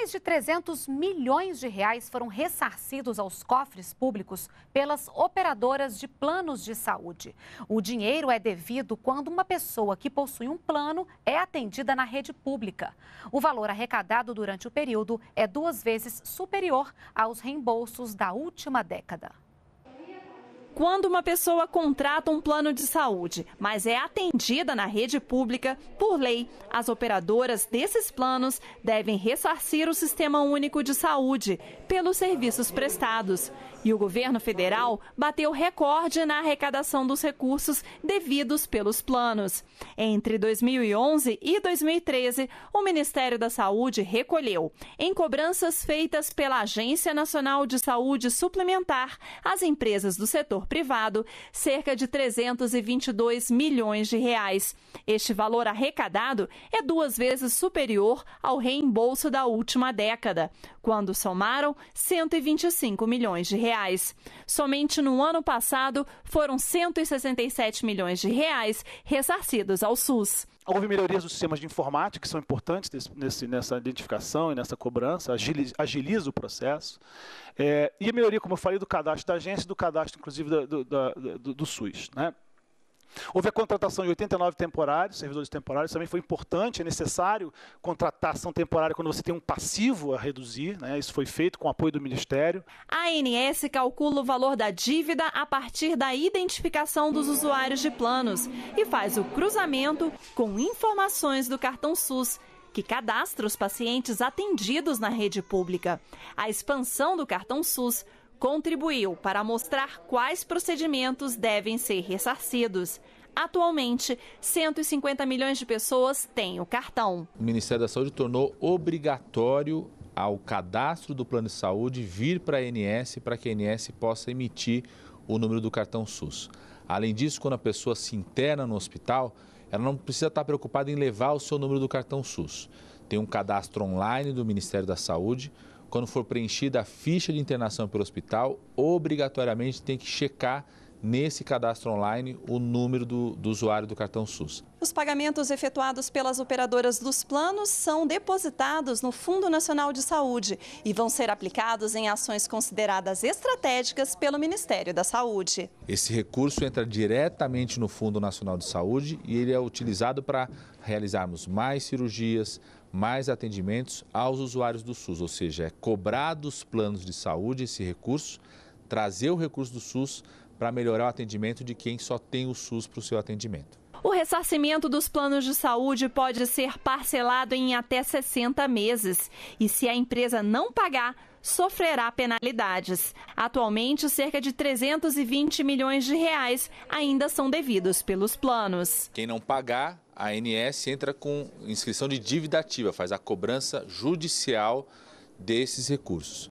Mais de 300 milhões de reais foram ressarcidos aos cofres públicos pelas operadoras de planos de saúde. O dinheiro é devido quando uma pessoa que possui um plano é atendida na rede pública. O valor arrecadado durante o período é duas vezes superior aos reembolsos da última década quando uma pessoa contrata um plano de saúde, mas é atendida na rede pública, por lei, as operadoras desses planos devem ressarcir o Sistema Único de Saúde pelos serviços prestados. E o governo federal bateu recorde na arrecadação dos recursos devidos pelos planos. Entre 2011 e 2013, o Ministério da Saúde recolheu, em cobranças feitas pela Agência Nacional de Saúde Suplementar, às empresas do setor privado, cerca de 322 milhões de reais. Este valor arrecadado é duas vezes superior ao reembolso da última década, quando somaram 125 milhões de reais. Somente no ano passado foram 167 milhões de reais ressarcidos ao SUS. Houve melhorias dos sistemas de informática que são importantes nesse, nessa identificação e nessa cobrança, agiliza, agiliza o processo. É, e a melhoria, como eu falei, do cadastro da agência e do cadastro, inclusive, do, do, do, do SUS. Né? Houve a contratação de 89 temporários, servidores temporários, também foi importante, é necessário contratação temporária quando você tem um passivo a reduzir, né? isso foi feito com apoio do Ministério. A ANS calcula o valor da dívida a partir da identificação dos usuários de planos e faz o cruzamento com informações do cartão SUS que cadastra os pacientes atendidos na rede pública. A expansão do cartão SUS contribuiu para mostrar quais procedimentos devem ser ressarcidos. Atualmente, 150 milhões de pessoas têm o cartão. O Ministério da Saúde tornou obrigatório ao cadastro do plano de saúde vir para a ANS para que a ANS possa emitir o número do cartão SUS. Além disso, quando a pessoa se interna no hospital, ela não precisa estar preocupada em levar o seu número do cartão SUS. Tem um cadastro online do Ministério da Saúde. Quando for preenchida a ficha de internação pelo hospital, obrigatoriamente tem que checar nesse cadastro online o número do, do, usuário do cartão SUS. Os pagamentos efetuados pelas operadoras dos planos são depositados no Fundo Nacional de Saúde e vão ser aplicados em ações consideradas estratégicas pelo Ministério da Saúde. Esse recurso entra diretamente no Fundo Nacional de Saúde e ele é utilizado para realizarmos mais cirurgias, mais atendimentos aos usuários do SUS, ou seja, é cobrar dos planos de saúde esse recurso, trazer o recurso do SUS para melhorar o atendimento de quem só tem o SUS para o seu atendimento. O ressarcimento dos planos de saúde pode ser parcelado em até 60 meses e, se a empresa não pagar, sofrerá penalidades. Atualmente, cerca de 320 milhões de reais ainda são devidos pelos planos. Quem não pagar, a ANS entra com inscrição de dívida ativa, faz a cobrança judicial desses recursos.